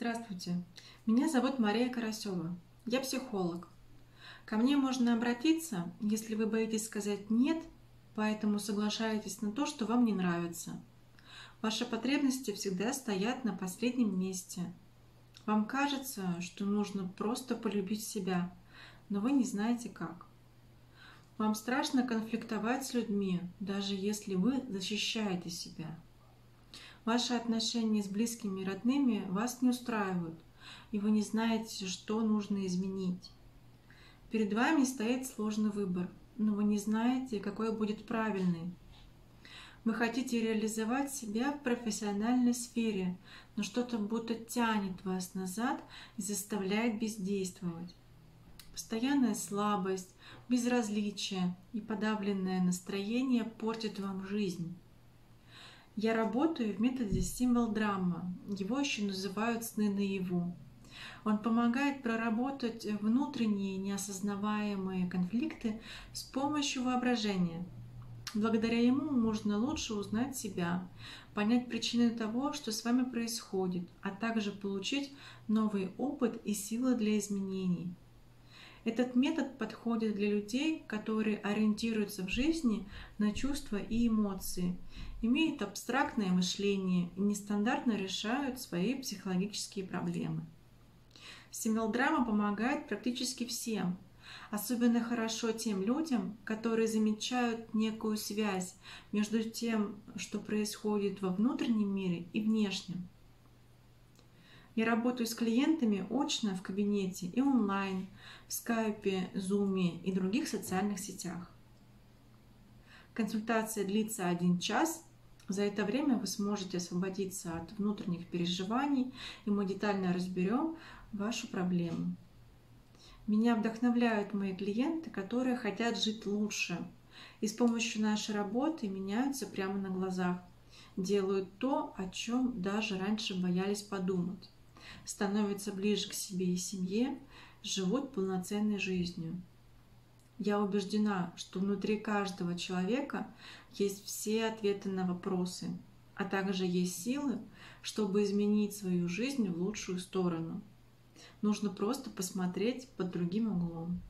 Здравствуйте, меня зовут Мария Карасева. Я психолог. Ко мне можно обратиться, если вы боитесь сказать «нет», поэтому соглашаетесь на то, что вам не нравится. Ваши потребности всегда стоят на последнем месте. Вам кажется, что нужно просто полюбить себя, но вы не знаете как. Вам страшно конфликтовать с людьми, даже если вы защищаете себя. Ваши отношения с близкими и родными вас не устраивают, и вы не знаете, что нужно изменить. Перед вами стоит сложный выбор, но вы не знаете, какой будет правильный. Вы хотите реализовать себя в профессиональной сфере, но что-то будто тянет вас назад и заставляет бездействовать. Постоянная слабость, безразличие и подавленное настроение портят вам жизнь. Я работаю в методе символ-драма. Его еще называют сны наяву. Он помогает проработать внутренние неосознаваемые конфликты с помощью воображения. Благодаря ему можно лучше узнать себя, понять причины того, что с вами происходит, а также получить новый опыт и силы для изменений. Этот метод подходит для людей, которые ориентируются в жизни на чувства и эмоции, имеют абстрактное мышление и нестандартно решают свои психологические проблемы. Символдрама помогает практически всем, особенно хорошо тем людям, которые замечают некую связь между тем, что происходит во внутреннем мире и внешнем. Я работаю с клиентами очно в кабинете и онлайн, в скайпе, зуме и других социальных сетях. Консультация длится один час. За это время вы сможете освободиться от внутренних переживаний, и мы детально разберем вашу проблему. Меня вдохновляют мои клиенты, которые хотят жить лучше и с помощью нашей работы меняются прямо на глазах, делают то, о чем даже раньше боялись подумать становятся ближе к себе и семье, живут полноценной жизнью. Я убеждена, что внутри каждого человека есть все ответы на вопросы, а также есть силы, чтобы изменить свою жизнь в лучшую сторону. Нужно просто посмотреть под другим углом.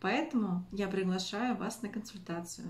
Поэтому я приглашаю вас на консультацию.